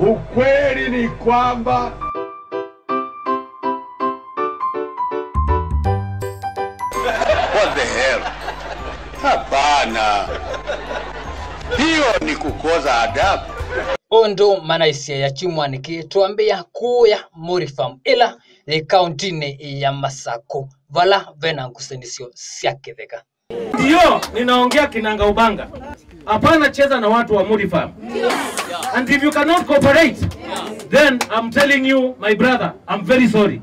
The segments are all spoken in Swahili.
Ukweli ni kwamba What the hell? Hapana, hiyo ni kukoza adabu. undu manaisia ya chimwaniki twambia kuya murifam ila ni kauntini ya masako vala vena ngusanisio sya kitheka Ndio ninaongea kinanga ubanga. Hapana cheza na watu wa Muri Farm. And if you cannot cooperate, yes. then I'm telling you my brother, I'm very sorry.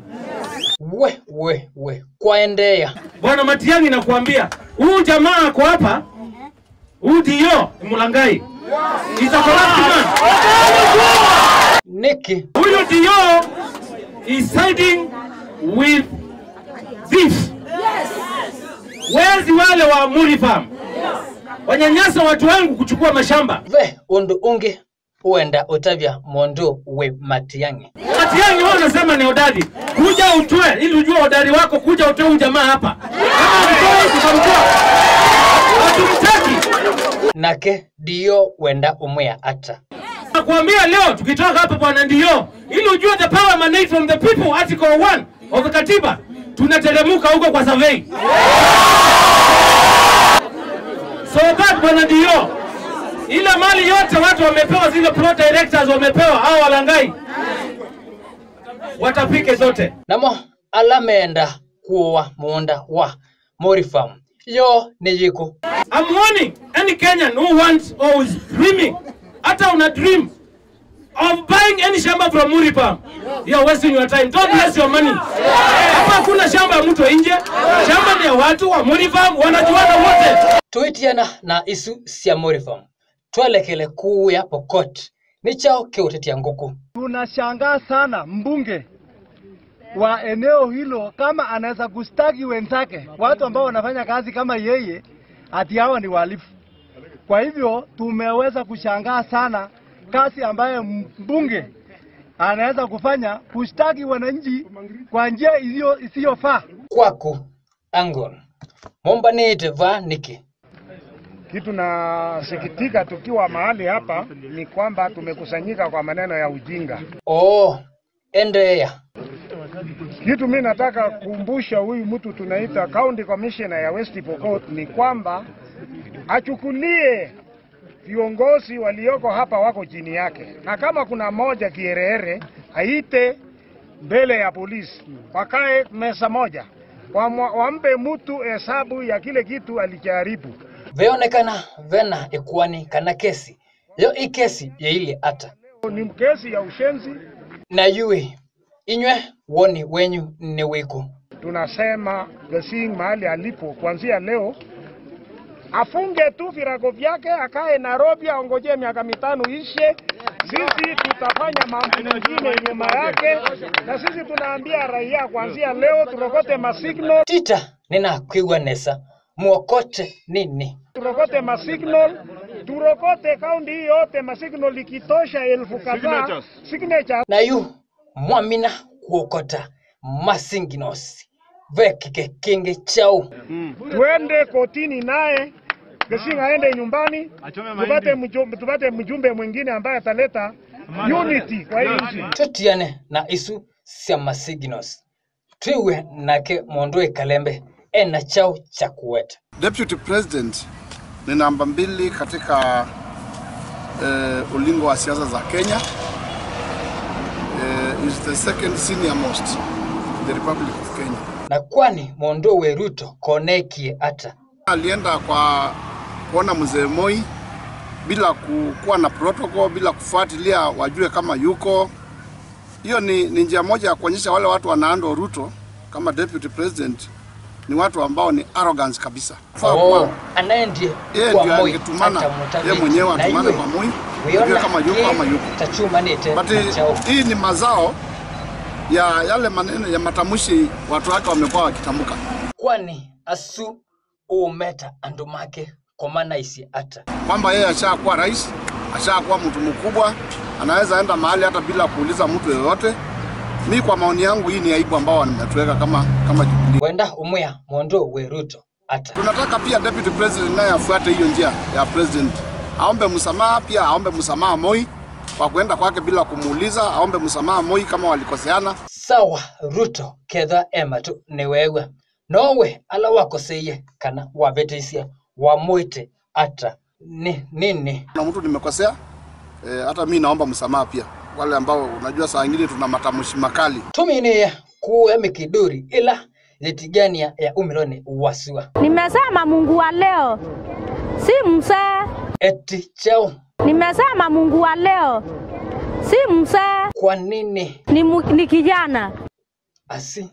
we we we kwaendea. Bwana Matiang'i nakuambia, huu jamaa ako hapa, huu ndio Mulangai. He's a corrupt man. niki Huyu ndio is siding with this. Wezi wale wa Muri Farm. Wanyanyasa watu wangu kuchukua mashamba. ve undu ungi uenda utavya Mondo we matiangi Matiang'i wao unasema ni hodari. Kuja utoe ili ujue hodari wako, kuja utoe huyu jamaa hapa. Hatumtaki. nake dio wenda umwea ata Nakwambia leo tukitoka hapa bwana ndio ili ujue the power emanate from the people article 1 of the katiba. Tunateremka huko kwa survey. So that bwana ndio mali yote watu wamepewa, zile plot directors wamepewa, hao walangai watapike zote. namo ala meenda kuwa munda wa morifam yo ni yiku I'm warning any Kenyan who wants or is dreaming, hata una dream of buying any shamba from Muripam, you are wasting your time. Don't waste your money. Hapa hakuna shamba ya mtu nje, shamba ni ya watu wa Muripam, wanajuana wote. tuitiana na isu sya morifam twelekele kuya pokot. Ni chao kiutetia nguku. Tunashangaa sana mbunge wa eneo hilo kama anaweza kustaki wenzake, watu ambao wanafanya kazi kama yeye, ati hawa ni walifu Kwa hivyo tumeweza kushangaa sana kazi ambayo mbunge anaweza kufanya kustaki wananchi kwa njia isiyofaa. kwaku angon mombanite va niki Kitu nasikitika tukiwa mahali hapa ni kwamba tumekusanyika kwa maneno ya ujinga. Oh, endelea. Kitu mi nataka kumbusha huyu mtu tunaita county commissioner ya West Pokot ni kwamba achukulie viongozi walioko hapa wako chini yake, na kama kuna moja kiherehere aite mbele ya polisi, wakae meza moja, wampe mtu hesabu ya kile kitu alijaribu. Veonekana vena ikuani kana kesi. Yo i kesi yeili ata. Ni mkesi ya ushenzi. na yui inywe woni wenyu ni wiku. Tunasema Gesing mahali alipo kuanzia leo afunge tu virago vyake, akae Nairobi, aongojee miaka mitano ishe. Sisi tutafanya mambo mengine nyuma yake, na sisi tunaambia raia kuanzia leo turokote masigno tita ninakwigwa nesa muokote nini? Turokote masignal, turokote kaunti hii yote masignal, ikitosha elfu kadhaa. Signatures. na yu mwamina kuokota masinginos vekike kingi chau. Tuende kotini naye Gesing aende nyumbani, tupate mjumbe, tupate mjumbe mwingine ambaye ataleta unity kwa hii nchi. tutiane na isu sya masignos twiwe nake mundu ikalembe ena chao cha kuweta Deputy President ni namba mbili katika uh, ulingo wa siasa za Kenya. Uh, is the second senior most in the Republic of Kenya. na kwani mwondo we ruto konekie ata Alienda kwa kuona mzee Moi bila kuwa na protocol, bila kufuatilia wajue kama yuko. Hiyo ni, ni njia moja ya kuonyesha wale watu wanaando Ruto kama deputy president ni watu ambao ni arrogance kabisa. Oh, anaye ndiye yeye kwa ndio Moi angetumana yeye mwenyewe Na atumane kwa Moi wiona kama yuko ama yuko. tachumanite But chau hii ni mazao ya yale maneno ya matamshi watu wake wamekuwa wakitamka. kwani asu umeta andu make komana isi ata kwamba yeye ashakuwa rais, ashakuwa mtu mkubwa, anaweza enda mahali hata bila kuuliza mtu yoyote. Mi kwa maoni yangu, hii ni aibu ambao wanatuweka kama kama Jubilee. wenda umuya mundu we ruto ata. Tunataka pia deputy president naye afuate hiyo njia ya president, aombe msamaha, pia aombe msamaha Moi. Kwa kuenda kwake bila kumuuliza, aombe msamaha Moi kama walikoseana. sawa ruto ketha ematu ni wewe. Nowe ala wakoseiye kana wavetĩisye wamwite ata. Ni nini? Na mtu nimekosea? E, hata mi naomba msamaha pia wale ambao unajua saa ingine tuna matamshi makali. tũmĩnĩĩa kuoya kiduri ila yĩtigania ya umilone wasua Nimesema Mungu wa leo si mzee. eti chao. Nimesema Mungu wa leo si mzee, kwa nini? Ni, ni kijana, asi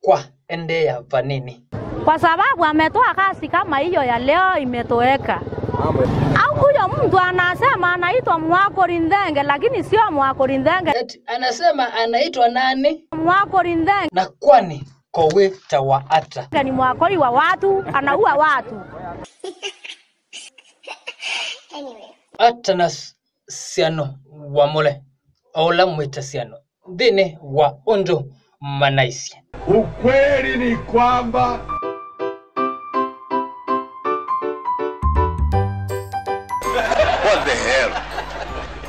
kwa endea vanini kwa sababu ametoa kazi kama hiyo ya leo imetoweka. Au huyo mtu anasema anaitwa Mwakorindhenge lakini sio Mwakorindhenge. Anasema anaitwa nani Mwakorindhenge. Na kwani kowita wa ata ni mwakori wa watu, anaua watu. ata na siano wa mule ola mwita siano thini wa undu manaisye Ukweli ni kwamba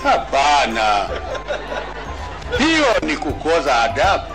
Hapana, hiyo ni kukoza adabu.